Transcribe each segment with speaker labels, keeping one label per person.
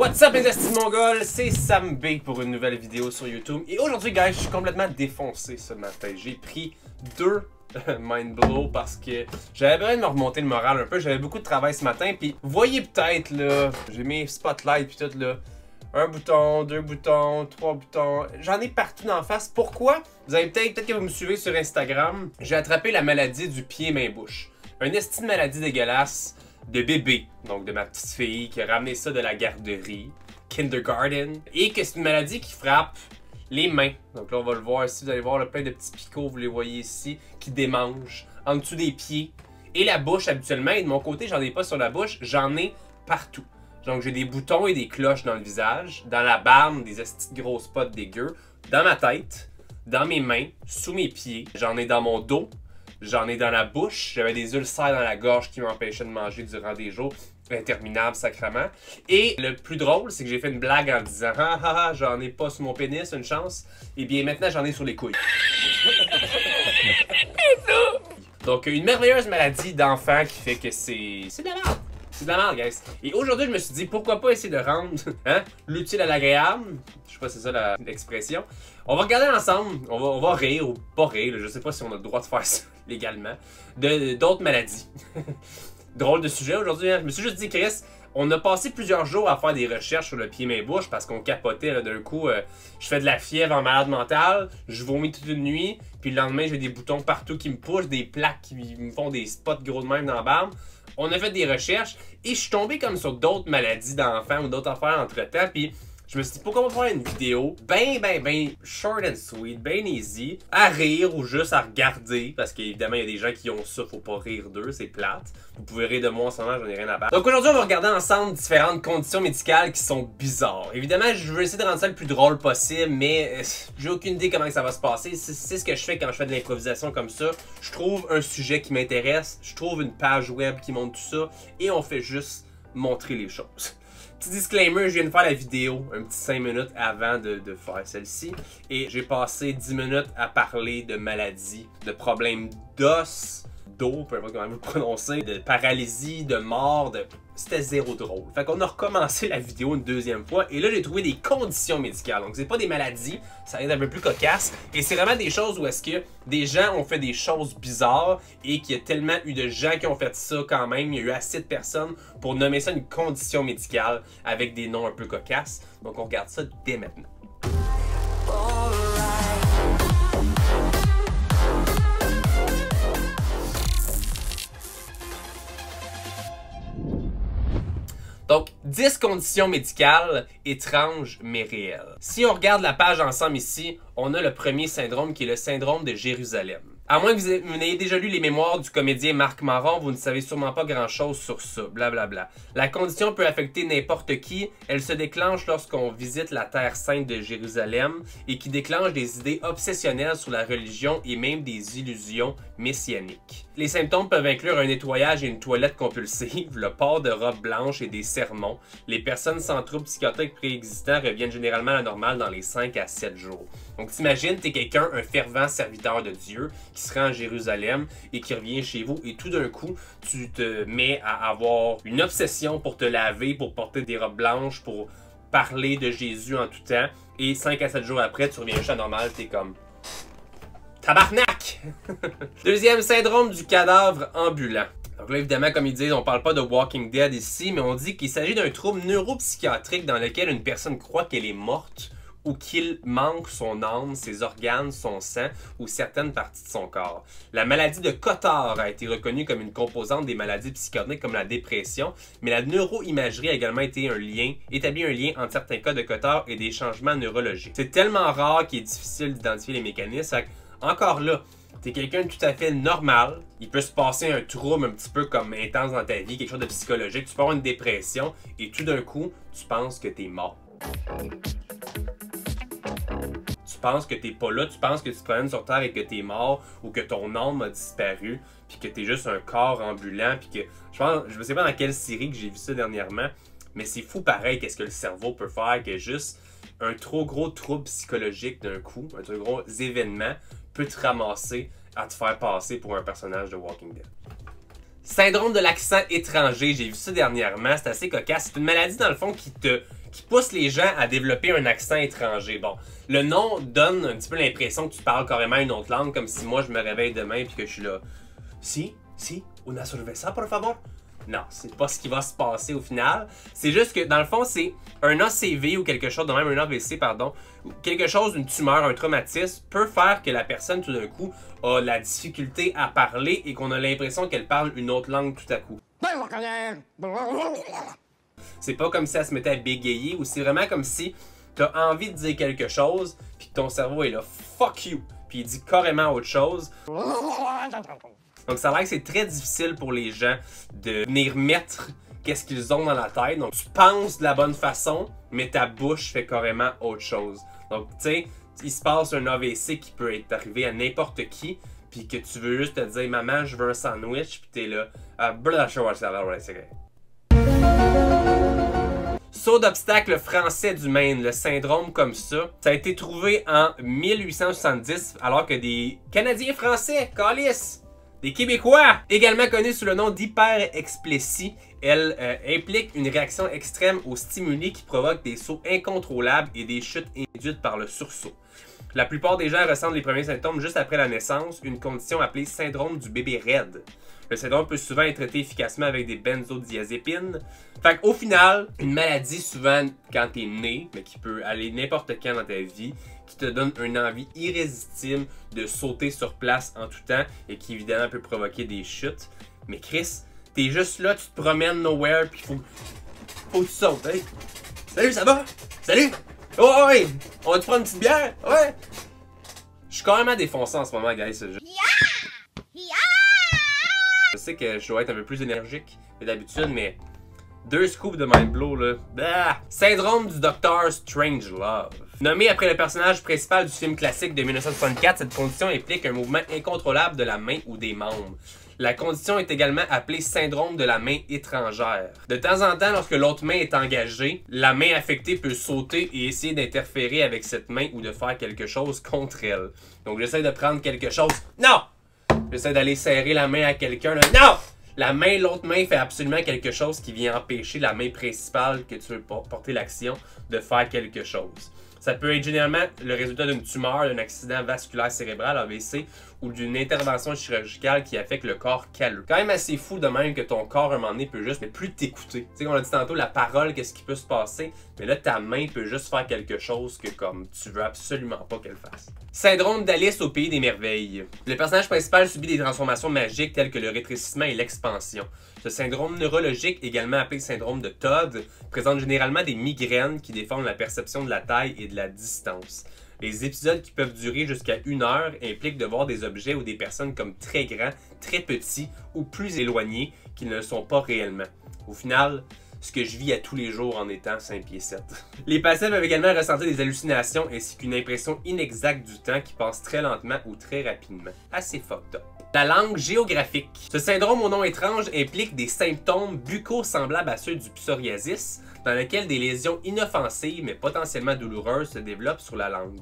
Speaker 1: What's up les astuces mongols, c'est Sam B pour une nouvelle vidéo sur YouTube. Et aujourd'hui guys, je suis complètement défoncé ce matin. J'ai pris deux mind blow parce que j'avais besoin de me remonter le moral un peu. J'avais beaucoup de travail ce matin. Puis voyez peut-être là, j'ai mis spotlight puis tout là. Un bouton, deux boutons, trois boutons. J'en ai partout en face. Pourquoi? Vous avez peut-être, peut-être que vous me suivez sur Instagram. J'ai attrapé la maladie du pied-main-bouche. Un estime maladie dégueulasse de bébé, donc de ma petite fille qui a ramené ça de la garderie, kindergarten, et que c'est une maladie qui frappe les mains. Donc là, on va le voir ici, vous allez voir le plein de petits picots, vous les voyez ici, qui démangent en dessous des pieds. Et la bouche habituellement, et de mon côté, j'en ai pas sur la bouche, j'en ai partout. Donc j'ai des boutons et des cloches dans le visage, dans la barbe, des petites grosses spots dégueux, dans ma tête, dans mes mains, sous mes pieds, j'en ai dans mon dos, J'en ai dans la bouche. J'avais des ulcères dans la gorge qui m'empêchaient de manger durant des jours interminables, sacrement. Et le plus drôle, c'est que j'ai fait une blague en disant Ah ah ah, j'en ai pas sur mon pénis, une chance. Et bien maintenant, j'en ai sur les couilles. Donc, une merveilleuse maladie d'enfant qui fait que c'est. C'est de la merde. C'est de la merde, guys. Et aujourd'hui, je me suis dit, pourquoi pas essayer de rendre hein, l'utile à l'agréable. Je sais pas si c'est ça l'expression. On va regarder ensemble, on va, on va rire ou pas rire, je sais pas si on a le droit de faire ça légalement, d'autres maladies. Drôle de sujet aujourd'hui, hein. Je me suis juste dit, Chris, on a passé plusieurs jours à faire des recherches sur le pied-main-bouche parce qu'on capotait d'un coup. Euh, je fais de la fièvre en malade mental, je vomis toute une nuit, puis le lendemain j'ai des boutons partout qui me poussent, des plaques qui me font des spots gros de même dans la barbe. On a fait des recherches et je suis tombé comme sur d'autres maladies d'enfants ou d'autres affaires entre temps. Puis je me suis dit, pourquoi pas faire une vidéo ben, ben, ben short and sweet, ben easy, à rire ou juste à regarder, parce qu'évidemment, il y a des gens qui ont ça, faut pas rire d'eux, c'est plate. Vous pouvez rire de moi en ce moment, j'en ai rien à battre. Donc aujourd'hui, on va regarder ensemble différentes conditions médicales qui sont bizarres. Évidemment, je veux essayer de rendre ça le plus drôle possible, mais euh, j'ai aucune idée comment ça va se passer. C'est ce que je fais quand je fais de l'improvisation comme ça. Je trouve un sujet qui m'intéresse, je trouve une page web qui montre tout ça, et on fait juste montrer les choses. Petit disclaimer, je viens de faire la vidéo un petit 5 minutes avant de, faire celle-ci. Et j'ai passé 10 minutes à parler de maladies, de problèmes d'os, peu importe comment le de paralysie, de mort, de c'était zéro drôle. Fait qu'on a recommencé la vidéo une deuxième fois et là j'ai trouvé des conditions médicales. Donc c'est pas des maladies, ça va être un peu plus cocasse et c'est vraiment des choses où est-ce que des gens ont fait des choses bizarres et qu'il y a tellement eu de gens qui ont fait ça quand même, il y a eu assez de personnes pour nommer ça une condition médicale avec des noms un peu cocasses. Donc on regarde ça dès maintenant. Donc, 10 conditions médicales étranges mais réelles. Si on regarde la page ensemble ici, on a le premier syndrome qui est le syndrome de Jérusalem. À moins que vous, n'ayez déjà lu les mémoires du comédien Marc Maron, vous ne savez sûrement pas grand-chose sur ça, blablabla. Bla, bla. La condition peut affecter n'importe qui. Elle se déclenche lorsqu'on visite la Terre sainte de Jérusalem et qui déclenche des idées obsessionnelles sur la religion et même des illusions messianiques. Les symptômes peuvent inclure un nettoyage et une toilette compulsive, le port de robes blanches et des sermons. Les personnes sans troubles psychotiques préexistants reviennent généralement à la normale dans les 5 à 7 jours. Donc t'imagines, t'es quelqu'un, un fervent serviteur de Dieu, qui se rend à Jérusalem et qui revient chez vous, et tout d'un coup, tu te mets à avoir une obsession pour te laver, pour porter des robes blanches, pour parler de Jésus en tout temps, et 5 à 7 jours après, tu reviens chez normal, t'es comme... Tabarnak! Deuxième syndrome du cadavre ambulant. Donc là, évidemment, comme ils disent, on parle pas de Walking Dead ici, mais on dit qu'il s'agit d'un trouble neuropsychiatrique dans lequel une personne croit qu'elle est morte ou qu'il manque son âme, ses organes, son sang ou certaines parties de son corps. La maladie de Cotard a été reconnue comme une composante des maladies psychotiques comme la dépression, mais la neuroimagerie a également été un lien, établi un lien entre certains cas de Cotard et des changements neurologiques. C'est tellement rare qu'il est difficile d'identifier les mécanismes. Encore là, T'es quelqu'un de tout à fait normal. Il peut se passer un trouble un petit peu comme intense dans ta vie, quelque chose de psychologique. Tu peux avoir une dépression et tout d'un coup, tu penses que t'es mort penses que t'es pas là, tu penses que tu te promènes sur Terre et que t'es mort ou que ton âme a disparu, puis que t'es juste un corps ambulant, puis que je pense, je sais pas dans quelle série que j'ai vu ça dernièrement, mais c'est fou pareil qu'est-ce que le cerveau peut faire que juste un trop gros trouble psychologique d'un coup, un trop gros événement te ramasser à te faire passer pour un personnage de Walking Dead. Syndrome de l'accent étranger, j'ai vu ça dernièrement, c'est assez cocasse. C'est une maladie dans le fond qui te qui pousse les gens à développer un accent étranger. Bon, le nom donne un petit peu l'impression que tu parles carrément une autre langue, comme si moi je me réveille demain puis que je suis là. Si, si, una cerveza, por favor? Non, c'est pas ce qui va se passer au final. C'est juste que, dans le fond, c'est un ACV ou quelque chose, de même un AVC, pardon, ou quelque chose, une tumeur, un traumatisme, peut faire que la personne, tout d'un coup, a la difficulté à parler et qu'on a l'impression qu'elle parle une autre langue tout à coup. C'est pas comme si elle se mettait à bégayer ou c'est vraiment comme si t'as envie de dire quelque chose puis que ton cerveau est là, fuck you, puis il dit carrément autre chose. Donc ça a l'air que c'est très difficile pour les gens de venir mettre qu'est-ce qu'ils ont dans la tête. Donc tu penses de la bonne façon, mais ta bouche fait carrément autre chose. Donc tu sais, il se passe un AVC qui peut être arrivé à n'importe qui, puis que tu veux juste te dire maman, je veux un sandwich, puis t'es là, ah, Saut d'obstacle français du Maine, le syndrome comme ça, ça a été trouvé en 1870 alors que des Canadiens français, Calis, des Québécois, également connus sous le nom d'hyperexplessie, elle euh, implique une réaction extrême aux stimuli qui provoquent des sauts incontrôlables et des chutes induites par le sursaut. La plupart des gens ressentent les premiers symptômes juste après la naissance, une condition appelée syndrome du bébé raide. Le syndrome peut souvent être traité efficacement avec des benzodiazépines. Fait au final, une maladie souvent quand t'es né, mais qui peut aller n'importe quand dans ta vie, qui te donne une envie irrésistible de sauter sur place en tout temps et qui évidemment peut provoquer des chutes. Mais Chris, t'es juste là, tu te promènes nowhere, puis faut, faut que tu sautes. Hey. Salut, ça va? Salut! Oh, ouais! On va te prendre une petite bière? Ouais! Je suis carrément défoncé en ce moment, guys. Je... Je sais que je dois être un peu plus énergique que d'habitude, mais deux scoops de mind blow là. Bah! Syndrome du Docteur Strangelove. Nommé après le personnage principal du film classique de 1964, cette condition implique un mouvement incontrôlable de la main ou des membres. La condition est également appelée syndrome de la main étrangère. De temps en temps, lorsque l'autre main est engagée, la main affectée peut sauter et essayer d'interférer avec cette main ou de faire quelque chose contre elle. Donc j'essaie de prendre quelque chose. Non! J'essaie d'aller serrer la main à quelqu'un. Non! La main, l'autre main fait absolument quelque chose qui vient empêcher la main principale que tu veux porter l'action de faire quelque chose. Ça peut être généralement le résultat d'une tumeur, d'un accident vasculaire cérébral, AVC, ou d'une intervention chirurgicale qui affecte le corps calleux. Quand même assez fou de même que ton corps, à un moment donné, peut juste ne plus t'écouter. Tu sais, on a dit tantôt, la parole, qu'est-ce qui peut se passer, mais là, ta main peut juste faire quelque chose que, comme, tu veux absolument pas qu'elle fasse. Syndrome d'Alice au Pays des Merveilles. Le personnage principal subit des transformations magiques telles que le rétrécissement et l'expansion. Ce syndrome neurologique, également appelé syndrome de Todd, présente généralement des migraines qui déforment la perception de la taille et de la distance. Les épisodes qui peuvent durer jusqu'à une heure impliquent de voir des objets ou des personnes comme très grands, très petits ou plus éloignés qu'ils ne le sont pas réellement. Au final, ce que je vis à tous les jours en étant 5 pieds 7. Les patients peuvent également ressentir des hallucinations ainsi qu'une impression inexacte du temps qui passe très lentement ou très rapidement. Assez fucked up. La langue géographique. Ce syndrome au nom étrange implique des symptômes buccaux semblables à ceux du psoriasis, dans lequel des lésions inoffensives mais potentiellement douloureuses se développent sur la langue.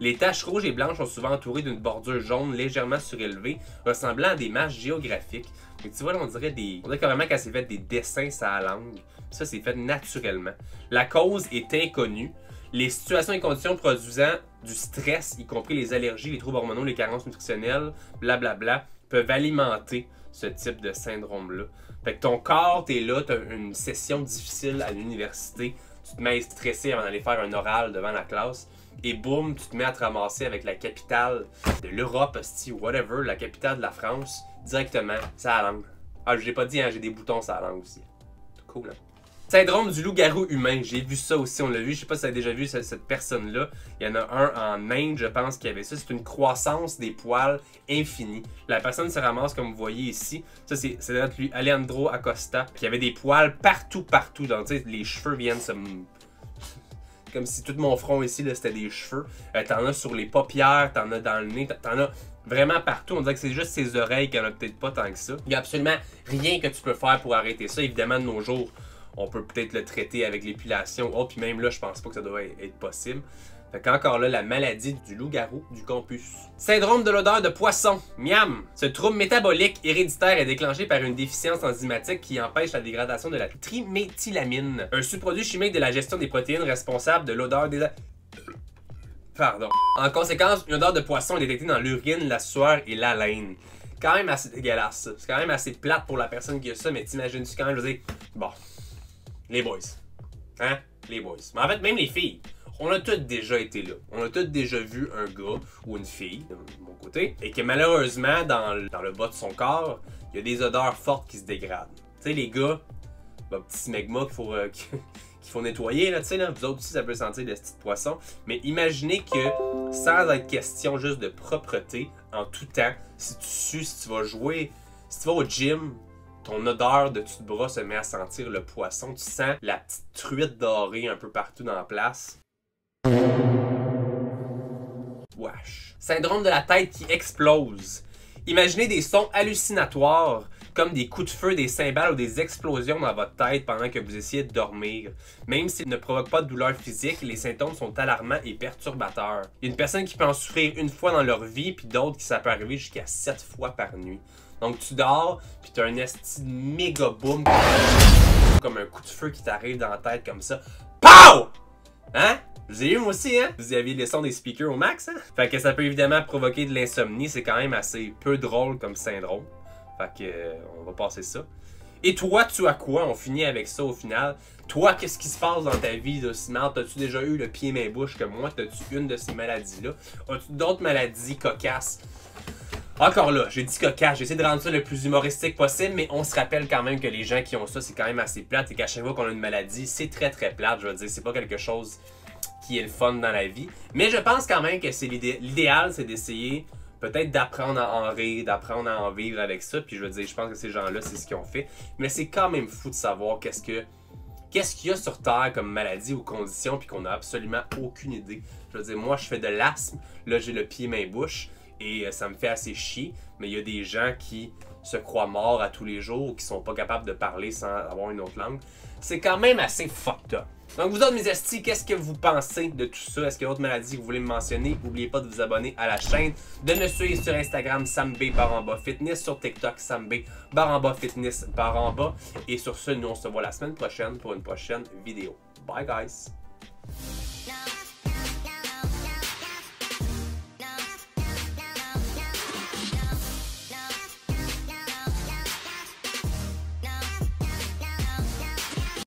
Speaker 1: Les taches rouges et blanches sont souvent entourées d'une bordure jaune légèrement surélevée, ressemblant à des masses géographiques. Mais tu vois, on dirait des. On dirait carrément qu'elle s'est fait des dessins sur la langue. Ça, c'est fait naturellement. La cause est inconnue. Les situations et conditions produisant du stress, y compris les allergies, les troubles hormonaux, les carences nutritionnelles, blablabla, peuvent alimenter ce type de syndrome-là. Fait que ton corps, t'es là, t'as une session difficile à l'université, tu te mets stressé avant d'aller faire un oral devant la classe, et boum, tu te mets à te ramasser avec la capitale de l'Europe, whatever, la capitale de la France, directement, c'est la langue. Ah, je l'ai pas dit, hein, j'ai des boutons sur la langue aussi. Cool, hein? Syndrome du loup-garou humain, j'ai vu ça aussi, on l'a vu, je sais pas si tu déjà vu cette, personne-là. Il y en a un en Inde, je pense, qui avait ça. C'est une croissance des poils infinie. La personne se ramasse, comme vous voyez ici. Ça, c'est lui, Alejandro Acosta, qui avait des poils partout, partout. Donc, les cheveux viennent se comme si tout mon front ici, c'était des cheveux. Euh, t'en as sur les paupières, t'en as dans le nez, t'en as vraiment partout. On dirait que c'est juste ses oreilles qui en a peut-être pas tant que ça. Il y a absolument rien que tu peux faire pour arrêter ça. Évidemment, de nos jours, on peut peut-être le traiter avec l'épilation. Oh, puis même là, je pense pas que ça doit être possible. Fait qu'encore là, la maladie du loup-garou du campus. Syndrome de l'odeur de poisson. Miam! Ce trouble métabolique héréditaire est déclenché par une déficience enzymatique qui empêche la dégradation de la triméthylamine, un sous-produit chimique de la gestion des protéines responsable de l'odeur des... Pardon. En conséquence, une odeur de poisson est détectée dans l'urine, la sueur et la laine. Quand même assez dégueulasse, C'est quand même assez plate pour la personne qui a ça, mais t'imagines-tu quand même, je veux dire, bon, les boys. Hein? Les boys. Mais en fait, même les filles on a tous déjà été là. On a tous déjà vu un gars ou une fille, de mon côté, et que malheureusement, dans le, bas de son corps, il y a des odeurs fortes qui se dégradent. Tu sais, les gars, bah, petit smegma qu'il faut, euh, qu'il faut nettoyer, là, tu sais, là, vous autres aussi, ça peut sentir des petits poissons. Mais imaginez que, sans être question juste de propreté, en tout temps, si tu sues, si tu vas jouer, si tu vas au gym, ton odeur de tout bras se met à sentir le poisson. Tu sens la petite truite dorée un peu partout dans la place. Wesh. Syndrome de la tête qui explose. Imaginez des sons hallucinatoires comme des coups de feu, des cymbales ou des explosions dans votre tête pendant que vous essayez de dormir. Même s'ils ne provoquent pas de douleur physique, les symptômes sont alarmants et perturbateurs. Il y a une personne qui peut en souffrir une fois dans leur vie, puis d'autres qui ça peut arriver jusqu'à sept fois par nuit. Donc tu dors, puis tu as un esti méga boom comme un coup de feu qui t'arrive dans la tête comme ça. POW! Hein? Vous avez eu moi aussi, hein? Vous aviez les sons des speakers au max, hein? Fait que ça peut évidemment provoquer de l'insomnie, c'est quand même assez peu drôle comme syndrome. Fait que, euh, on va passer ça. Et toi, tu as quoi? On finit avec ça au final. Toi, qu'est-ce qui se passe dans ta vie de smart? As-tu déjà eu le pied main bouche comme moi? As-tu une de ces maladies-là? As-tu d'autres maladies cocasses? Encore là, j'ai dit cocasse, j'essaie de rendre ça le plus humoristique possible, mais on se rappelle quand même que les gens qui ont ça, c'est quand même assez plate et qu'à chaque fois qu'on a une maladie, c'est très très plate. Je veux dire, c'est pas quelque chose qui est le fun dans la vie. Mais je pense quand même que c'est l'idéal, c'est d'essayer peut-être d'apprendre à en rire, d'apprendre à en vivre avec ça. Puis je veux dire, je pense que ces gens-là, c'est ce qu'ils ont fait. Mais c'est quand même fou de savoir qu'est-ce que qu'est-ce qu'il y a sur Terre comme maladie ou condition, puis qu'on a absolument aucune idée. Je veux dire, moi, je fais de l'asthme. Là, j'ai le pied, main, bouche. Et euh, ça me fait assez chier. Mais il y a des gens qui se croient morts à tous les jours, ou qui sont pas capables de parler sans avoir une autre langue. C'est quand même assez fucked up. Donc vous autres mes estis, qu'est-ce que vous pensez de tout ça? Est-ce qu'il y a d'autres maladies que vous voulez me mentionner? N'oubliez pas de vous abonner à la chaîne, de me suivre sur Instagram SamB Baramba Fitness, sur TikTok SamB Baramba Fitness Baramba. Et sur ce, nous on se voit la semaine prochaine pour une prochaine vidéo. Bye guys!